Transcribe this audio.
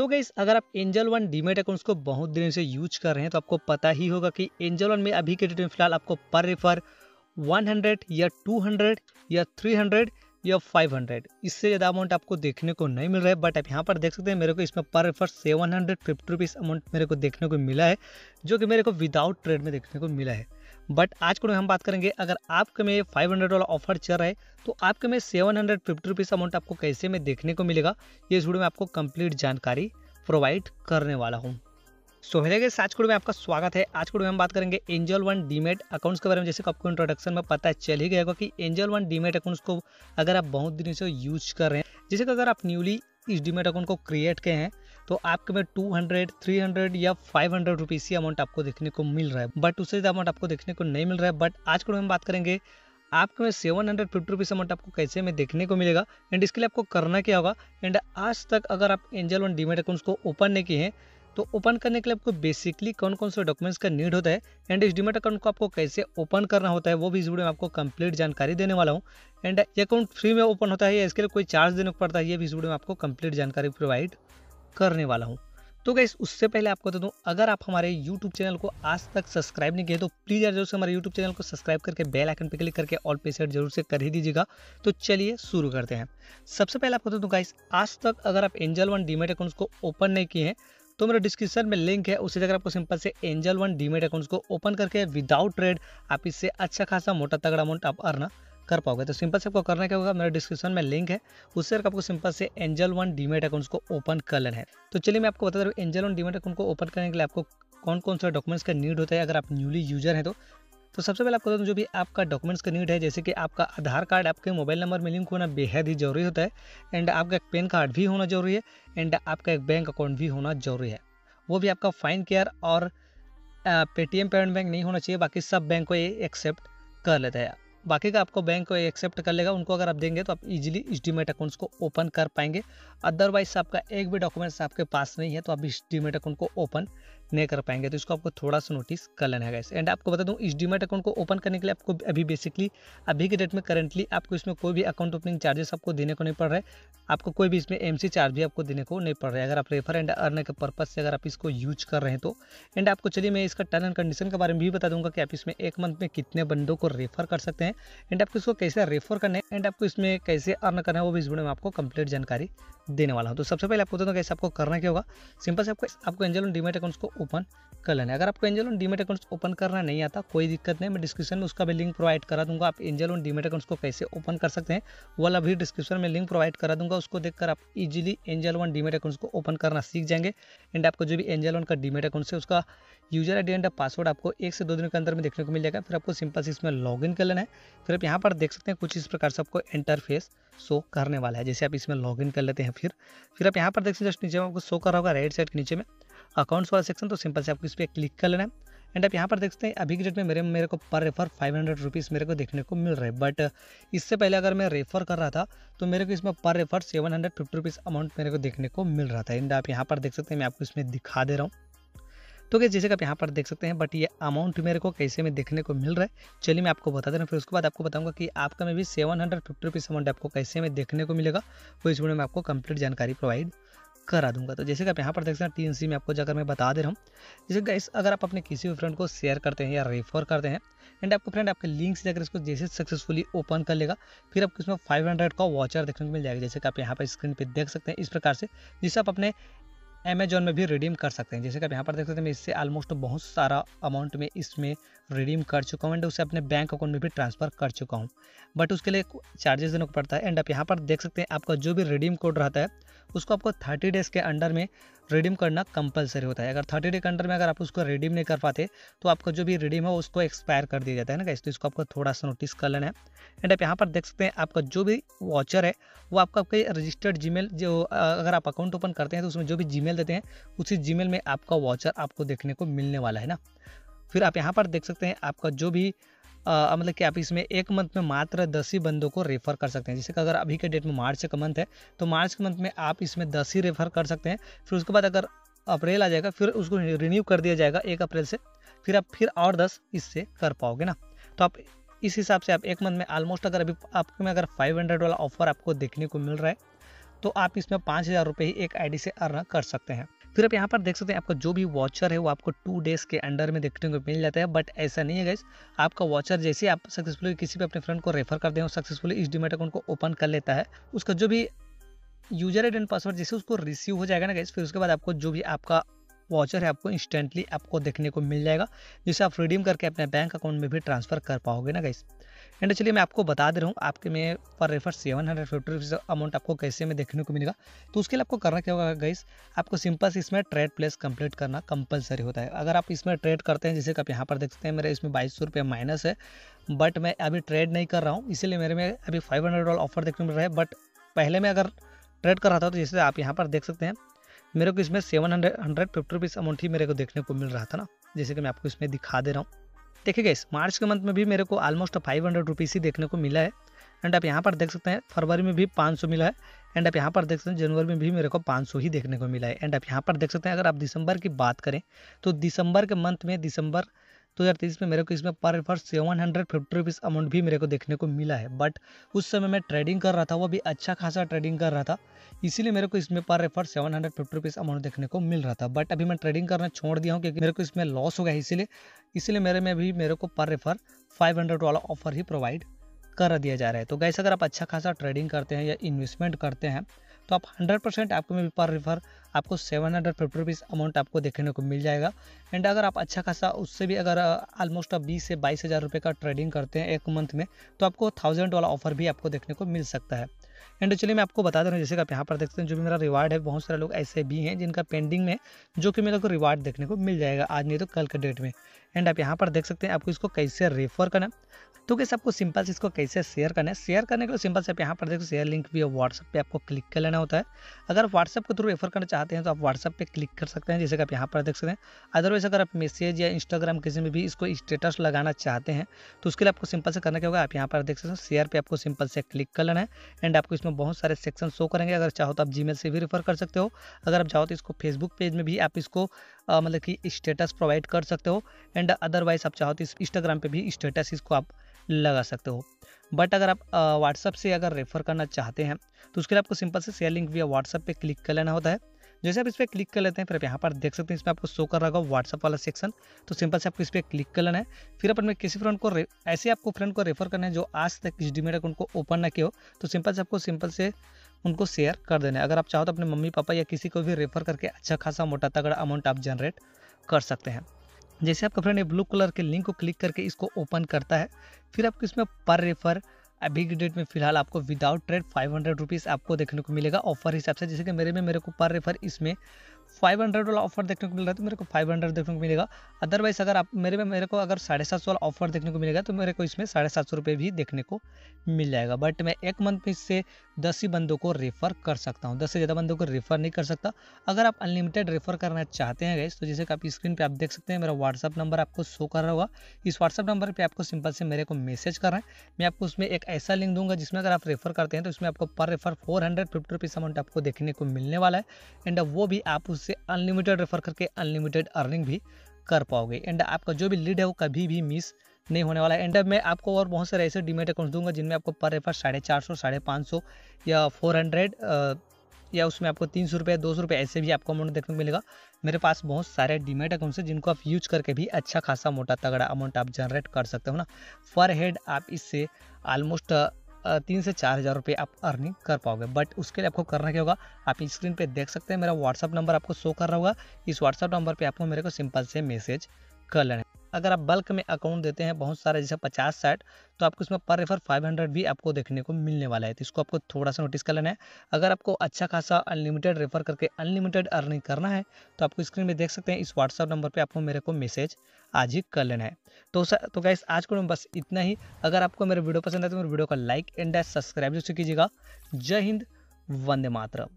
तो गाइस अगर आप एंजल वन डीमेट अकाउंट्स को बहुत दिन से यूज़ कर रहे हैं तो आपको पता ही होगा कि एंजल वन में अभी के डेट में फ़िलहाल आपको पर रेफर 100 या 200 या 300 या 500 इससे ज़्यादा अमाउंट आपको देखने को नहीं मिल रहा है बट आप यहाँ पर देख सकते हैं मेरे को इसमें पर refer seven hundred fifty rupees amount मेरे को देखने को मिला है, जो कि मेरे को विदाउट ट्रेड में देखने को मिला है। बट आज को हम बात करेंगे, अगर आपके में फाइव हंड्रेड वाला ऑफ़र चल रहा है तो आपके में seven hundred fifty rupees amount आपको कैसे में देखने को मिलेगा, ये इस वीडियो में आपको कंप्लीट जानकारी प्रोवाइड करने वाला हूँ। सो हेलो आज में आपका स्वागत है। आज में हम बात करेंगे एंजल वन डीमेट अकाउंट्स के बारे में। जैसे आपको इंट्रोडक्शन में पता चल ही गया होगा कि एंजल वन डीमेट अकाउंट्स को अगर आप बहुत दिनों से यूज़ कर रहे हैं, जैसे कि अगर आप न्यूली इस डीमेट अकाउंट को क्रिएट किए हैं तो आपके में 200, 300 या 500 हंड्रेड रुपीज़ ही अमाउंट आपको देखने को मिल रहा है। बट उससे ज़्यादा अमाउंट आपको देखने को नहीं मिल रहा है। बट आज को हम बात करेंगे आपके में seven hundred fifty rupees amount आपको कैसे में देखने को मिलेगा? एंड इसके लिए आपको करना क्या होगा? एंड आज तक अगर आप एंजल वन डीमेट अकाउंट्स को ओपन नहीं किए हैं तो ओपन करने के लिए आपको बेसिकली कौन कौन से डॉक्यूमेंट्स का नीड होता है? एंड इस डीमेट अकाउंट को आपको कैसे ओपन करना होता है वो भी इस वीडियो में आपको कंप्लीट जानकारी देने वाला हूँ। एंड ये अकाउंट फ्री में ओपन होता है या इसके लिए कोई चार्ज देना पड़ता है ये भी इस वीडियो में आपको कंप्लीट जानकारी प्रोवाइड करने वाला हूँ। तो गैस उससे पहले आपको बता दूँ, अगर आप हमारे यूट्यूब चैनल को आज तक सब्सक्राइब नहीं किए तो प्लीज़ यार ज़रूर से हमारे यूट्यूब चैनल को सब्सक्राइब करके बेल आइकन पर क्लिक करके ऑल पे सेट ज़रूर से कर ही दीजिएगा। तो चलिए शुरू करते हैं। सबसे पहले आपको बता दूँ गाइस आज तक अगर आप एंजल वन डीमेट अकाउंट्स को ओपन नहीं किए हैं तो मेरे डिस्क्रिप्शन में लिंक है, उसी जगह आपको सिंपल से एंजल वन डीमेट अकाउंट्स को ओपन करके विदाउट ट्रेड आप इससे अच्छा खासा मोटा तगड़ा अमाउंट आप अर्न कर पाओगे। तो सिंपल से आपको करना क्या होगा, मेरे डिस्क्रिप्शन में लिंक है। उससे आपको सिंपल से एंजल वन डीमेट अकाउंट्स को ओपन कर लेना है। तो चलिए मैं आपको बता दूँ एंजल वन डीमेट अकाउंट को ओपन करने के लिए आपको कौन कौन सा डॉक्यूमेंट्स का नीड होता है, अगर आप न्यूली यूज़र हैं तो। तो सबसे पहले आपको जो भी आपका डॉक्यूमेंट्स का नीड है, जैसे कि आपका आधार कार्ड, आपके मोबाइल नंबर में लिंक होना बेहद ही ज़रूरी होता है। एंड आपका एक पेन कार्ड भी होना ज़रूरी है एंड आपका एक बैंक अकाउंट भी होना ज़रूरी है। वो भी आपका फाइन केयर और पेटीएम पेमेंट बैंक नहीं होना चाहिए, बाकी सब बैंक को ये एक्सेप्ट कर लेता है। बाकी का आपको बैंक एक्सेप्ट कर लेगा। उनको अगर आप देंगे तो आप इजीली इस डीमेट अकाउंट्स को ओपन कर पाएँगे। अदरवाइज़ आपका एक भी डॉक्यूमेंट्स आपके पास नहीं है तो आप इस डीमेट अकाउंट को ओपन नहीं कर पाएँगे तो इसको आपको थोड़ा सा नोटिस कर लेना है एंड आपको बता दूँ, इस डीमेट अकाउंट को ओपन करने के लिए आपको अभी बेसिकली अभी के डेट में करंटली आपको इसमें कोई भी अकाउंट ओपनिंग चार्जेस आपको देने को नहीं पड़ रहा है। आपको कोई भी इसमें एमसी चार्ज भी आपको देने को नहीं पड़ रहा है। अगर आप रेफर एंड अर्न के पर्पज से अगर आप इसको यूज़ कर रहे हैं तो। एंड आपको चलिए मैं इसका टर्म एंड कंडीशन के बारे में भी बता दूँगा कि आप इसमें एक मंथ में कितने बंदों को रेफर कर सकते हैं। एंड आपको इसको कैसे रेफर करना है एंड आपको इसमें कैसे अर्न करना है वो भी इस वीडियो में आपको कंप्लीट जानकारी देने वाला हूँ। तो सबसे पहले आपको बता दूँ कैसे आपको करना क्या होगा? सिंपल से आपको आपको एंजल डीमेट अकाउंट्स को ओपन कर लेना है। अगर आपको Angel One demat accounts open करना नहीं आता, कोई दिक्कत नहीं। मैं डिस्क्रिप्शन में उसका भी लिंक प्रोवाइड करा दूँगा। आप एंजल ऑन डीमेट अकाउंट्स को कैसे ओपन कर सकते हैं वाला भी डिस्क्रिप्शन में लिंक प्रोवाइड करा दूँगा। उसको देखकर आप easily Angel One demat accounts को ओपन करना सीख जाएँगे। एंड आपको जो भी एंजल वन का डीमेट अकाउंट है, उसका यूज़र आईडी एंड पासवर्ड आपको एक से दो दिन के अंदर में देखने को मिल जाएगा। फिर आपको सिंपल से इसमें लॉग कर लेना है। फिर आप यहाँ पर देख सकते हैं, कुछ इस प्रकार से आपको इंटरफेस शो करने वाला है। जैसे आप इसमें लॉगिन कर लेते हैं फिर। फिर आप यहाँ पर देख सकते हैं जस्ट नीचे में आपको शो कर होगा राइट साइड के नीचे में। अकाउंट्स वाला सेक्शन तो सिंपल से आपको इस पर क्लिक कर लेना है। एंड आप यहाँ पर देख सकते हैं, अभी की डेट में मेरे मेरे को पर रेफर फाइव हंड्रेड रुपीज़ मेरे को देखने को मिल रहा है। बट इससे पहले अगर मैं रेफर कर रहा था तो मेरे को इसमें पर refer seven hundred fifty rupees amount मेरे को देखने को मिल रहा था। एंड आप यहाँ पर देख सकते हैं, मैं आपको इसमें दिखा दे रहा हूँ। तो क्या जैसे कि आप यहाँ पर देख सकते हैं बट ये अमाउंट मेरे को कैसे में देखने को मिल रहा है, चलिए मैं आपको बता दे रहा हूँ। फिर उसके बाद आपको बताऊँगा कि आपका में भी seven hundred fifty rupees amount आपको कैसे में देखने को मिलेगा। वो इस वीडियो में आपको कंप्लीट जानकारी प्रोवाइड करा दूँगा। तो जैसे कि आप यहाँ पर देख सकते हैं टी एन सी में आपको जाकर मैं बता दे रहा हूँ। जैसे गाइस अगर आप अपने किसी भी फ्रेंड को शेयर करते हैं या रेफर करते हैं एंड आपको फ्रेंड आपके लिंक से जाकर इसको जैसे सक्सेसफुली ओपन कर लेगा, फिर आपको इसमें 500 का वॉचर देखने को मिल जाएगा। जैसे कि आप यहाँ पर स्क्रीन पर देख सकते हैं इस प्रकार से जिससे आप अपने अमेजोन में भी रिडीम कर सकते हैं। जैसे कि आप यहाँ पर देख सकते हैं, मैं इससे ऑलमोस्ट बहुत सारा अमाउंट में इसमें रिडीम कर चुका हूँ एंड उसे अपने बैंक अकाउंट में भी ट्रांसफ़र कर चुका हूँ। बट उसके लिए चार्जेस देना पड़ता है एंड आप यहाँ पर देख सकते हैं, आपका जो भी रिडीम कोड रहता है उसको आपको थर्टी डेज़ के अंडर में रिडीम करना कंपलसरी होता है। अगर थर्टी डे के अंडर में अगर आप उसको रिडीम नहीं कर पाते तो आपका जो भी रिडीम है, उसको एक्सपायर कर दिया जाता है ना तो इसको आपको थोड़ा सा नोटिस कर लेना है। एंड आप यहाँ पर देख सकते हैं, आपका जो भी वॉचर है, वो आपका आपके रजिस्टर्ड जीमेल जो अगर आप अकाउंट ओपन करते हैं तो उसमें जो भी जीमेल देते हैं, उसी जीमेल में आपका वॉचर आपको देखने को मिलने वाला है ना। फिर आप यहाँ पर देख सकते हैं, आपका जो भी मतलब कि आप इसमें एक मंथ में मात्र दस ही बंदों को रेफर कर सकते हैं। जैसे कि अगर अभी के डेट में मार्च का मंथ है तो मार्च के मंथ में आप इसमें दस ही रेफर कर सकते हैं। फिर उसके बाद अगर अप्रैल आ जाएगा, फिर उसको रिन्यू कर दिया जाएगा एक अप्रैल से, फिर आप फिर और दस इससे कर पाओगे ना। तो आप इस हिसाब से आप एक मंथ में ऑलमोस्ट अगर अभी आपके में अगर 500 वाला ऑफ़र आपको देखने को मिल रहा है तो आप इसमें पाँच हज़ार रुपये ही एक आईडी से अर्न कर सकते हैं। फिर आप यहाँ पर देख सकते हैं, आपका जो भी वॉचर है, वो आपको टू डेज़ के अंडर में देखने को मिल जाता है बट ऐसा नहीं है गाइस आपका वॉचर जैसे आप सक्सेसफुली किसी भी अपने फ्रेंड को रेफर करते हैं सक्सेसफुली इस डीमेट अकाउंट को ओपन कर लेता है, उसका जो भी यूज़र आइड एंड पासवर्ड जैसे उसको रिसीव हो जाएगा ना गाइस फिर उसके बाद आपको जो भी आपका वाचर है, आपको इंस्टेंटली आपको देखने को मिल जाएगा, जिसे आप रिडीम करके अपने बैंक अकाउंट में भी ट्रांसफ़र कर पाओगे ना गाइस एंड चलिए मैं आपको बता दे रहा हूँ, आपके में पर refer seven hundred fifty rupees amount आपको कैसे में देखने को मिलेगा। तो उसके लिए आपको करना क्या होगा गाइस आपको सिंपल से इसमें ट्रेड प्लेस कंप्लीट करना कंपलसरी होता है। अगर आप इसमें ट्रेड करते हैं, जैसे कि आप यहाँ पर देख सकते हैं, मेरे इसमें बाईस सौ रुपये माइनस है बट मैं अभी ट्रेड नहीं कर रहा हूँ, इसीलिए मेरे में अभी फाइव हंड्रेड डॉलर ऑफ़र देखने को मिल रहा है बट पहले मैं अगर ट्रेड कर रहा था तो जैसे आप यहाँ पर देख सकते हैं, मेरे को इसमें seven hundred hundred fifty rupees amount ही मेरे को देखने को मिल रहा था ना। जैसे कि मैं आपको इसमें दिखा दे रहा हूँ। देखिए गैस मार्च के मंथ में भी मेरे को ऑलमोस्ट फाइव हंड्रेड रुपीज़ ही देखने को मिला है। एंड आप यहाँ पर देख सकते हैं, फरवरी में भी पाँच सौ मिला है। एंड आप यहाँ पर देख सकते हैं, जनवरी में भी मेरे को पाँच सौ ही देखने को मिला है। एंड आप यहाँ पर देख सकते हैं, अगर आप दिसंबर की बात करें तो दिसंबर के मंथ में दिसंबर दो हज़ार तेईस में मेरे को इसमें पर refer seven hundred fifty rupees amount भी मेरे को देखने को मिला है। बट उस समय मैं ट्रेडिंग कर रहा था, वो भी अच्छा खासा ट्रेडिंग कर रहा था। इसीलिए मेरे को इसमें पर refer seven hundred fifty rupees amount देखने को मिल रहा था। बट अभी मैं ट्रेडिंग करना छोड़ दिया हूँ, क्योंकि मेरे को इसमें लॉस हो गया इसीलिए। इसीलिए मेरे में भी मेरे को पर रेफर फाइव हंड्रेड वाला ऑफ़र ही प्रोवाइड कर दिया जा रहा है। तो गैस अगर आप अच्छा खासा ट्रेडिंग करते हैं या इन्वेस्टमेंट करते हैं तो आप 100 परसेंट आपको में पर रिफर आपको seven hundred fifty rupees amount आपको देखने को मिल जाएगा। एंड अगर आप अच्छा खासा उससे भी अगर ऑलमोस्ट आप बीस से बाईस हज़ार रुपये का ट्रेडिंग करते हैं एक मंथ में तो आपको थाउज़ेंड वाला ऑफ़र भी आपको देखने को मिल सकता है। एंड चलिए मैं आपको बता दे रहा हूँ, जैसे कि आप यहाँ पर देखते हैं, जो भी मेरा रिवार्ड है, बहुत सारे लोग ऐसे भी हैं जिनका पेंडिंग में जो कि मेरे को रिवार्ड देखने को मिल जाएगा आज नहीं तो कल के डेट में। एंड आप यहाँ पर देख सकते हैं, आपको इसको कैसे रेफर करना तो कैसे आपको सिंपल से इसको कैसे शेयर करना है? शेयर करने के लिए सिंपल से आप यहाँ पर देखो शेयर लिंक भी है व्हाट्सअप पे आपको क्लिक कर लेना होता है। अगर व्हाट्सअप के थ्रू रेफर करना चाहते हैं तो आप व्हाट्सअप पे क्लिक कर सकते हैं, जैसे कि आप यहाँ पर देख सकते हैं। अदरवाइज़ अगर आप मैसेज या इंस्टाग्राम किसी में भी इसको स्टेटस लगाना चाहते हैं तो उसके लिए आपको सिंपल से करना क्या होगा? आप यहाँ पर देख सकते हैं शेयर पर आपको सिंपल से क्लिक कर लेना है। एंड आपको इसमें बहुत सारे सेक्शन शो करेंगे। अगर चाहो तो आप जी से भी रेफर कर सकते हो। अगर आप चाहो तो इसको फेसबुक पेज में भी आप इसको मतलब कि स्टेटस प्रोवाइड कर सकते हो एंड अदरवाइज़ आप चाहो तो इस इंस्टाग्राम पे भी स्टेटस इसको आप लगा सकते हो। बट अगर आप व्हाट्सअप से अगर रेफर करना चाहते हैं तो उसके लिए आपको सिंपल से शेयर लिंक भी व्हाट्सअप पे क्लिक कर लेना होता है। जैसे आप इस पर क्लिक कर लेते हैं, फिर आप यहाँ पर देख सकते हैं, इसमें आपको शो कर रहा होगा व्हाट्सअप वाला सेक्शन तो सिंपल से आपको इस पर क्लिक कर लेना है। फिर अपन में किसी फ्रेंड को ऐसे आपको फ्रेंड को रेफर करना है जो आज तक इस डीमेट अकाउंट को ओपन ना किया हो तो सिंपल से आपको सिंपल से उनको शेयर कर देना है। अगर आप चाहो तो अपने मम्मी, पापा या किसी को भी रेफर करके अच्छा खासा मोटा तगड़ा अमाउंट आप जनरेट कर सकते हैं। जैसे आपका फ्रेंड ब्लू कलर के लिंक को क्लिक करके इसको ओपन करता है, फिर आपको इसमें पर रेफर अभी की डेट में फ़िलहाल आपको without trade five hundred rupees आपको देखने को मिलेगा ऑफ़र हिसाब से। जैसे कि मेरे में मेरे को पर रेफर इसमें फाइव हंड्रेड वाला ऑफ़र देखने को मिल रहा है तो मेरे को फाइव हंड्रेड देखने को मिलेगा। अदरवाइज़ अगर आप मेरे में, मेरे को अगर साढ़े सात सौ वाला ऑफ़र देखने को मिलेगा तो मेरे को इसमें साढ़े सात सौ रुपये भी देखने को मिल जाएगा। बट मैं एक मंथ में इससे दस ही बंदों को रेफर कर सकता हूँ। दस से ज़्यादा बंदों को रेफर नहीं कर सकता। अगर आप अनलिमिटेड रेफर करना चाहते हैं गैस तो जैसे कि आप स्क्रीन पर आप देख सकते हैं, मेरा व्हाट्सअप नंबर आपको शो कर रहा होगा। इस व्हाट्सअप नंबर पर आपको सिंपल से मेरे को मैसेज कर रहा है। मैं आपको उसमें एक ऐसा लिंक दूँगा, जिसमें अगर आप रेफर करते हैं तो उसमें आपको पर refer four hundred fifty rupees amount आपको देखने को मिलने वाला है। एंड वो भी आप उससे अनलिमिटेड रेफर करके अनलिमिटेड अर्निंग भी कर पाओगे। एंड आपका जो भी लीड है वो कभी भी मिस नहीं होने वाला है। एंड मैं आपको और बहुत सारे ऐसे डीमेट अकाउंट्स दूँगा जिनमें आपको पर रेफर साढ़े चार सौ, साढ़े पाँच सौ या फोर हंड्रेड या उसमें आपको तीन सौ रुपये दो सौ रुपये ऐसे भी आपको अमाउंट देखने को मिलेगा। मेरे पास बहुत सारे डीमेट अकाउंट्स हैं जिनको आप यूज़ करके भी अच्छा खासा मोटा तगड़ा अमाउंट आप जनरेट कर सकते हो ना। पर हेड आप इससे ऑलमोस्ट तीन से चार हज़ार रुपये आप अर्निंग कर पाओगे। बट उसके लिए आपको करना क्या होगा? आप स्क्रीन पे देख सकते हैं, मेरा व्हाट्सअप नंबर आपको शो कर रहा होगा। इस व्हाट्सअप नंबर पे आपको मेरे को सिंपल से मैसेज कर लेना अगर आप बल्क में अकाउंट देते हैं बहुत सारे, जैसे पचास, साठ तो आपको इसमें पर रेफर फाइव हंड्रेड भी आपको देखने को मिलने वाला है। तो इसको आपको थोड़ा सा नोटिस कर लेना है। अगर आपको अच्छा खासा अनलिमिटेड रेफर करके अनलिमिटेड अर्निंग करना है तो आपको स्क्रीन में देख सकते हैं, इस व्हाट्सअप नंबर पर आपको मेरे को मैसेज आज ही कर लेना है। तो सर तो गैस आज को बस इतना ही। अगर आपको मेरे वीडियो पसंद है तो मेरे वीडियो का लाइक एंड सब्सक्राइब जैसे कीजिएगा। जय हिंद, वंदे मातरम।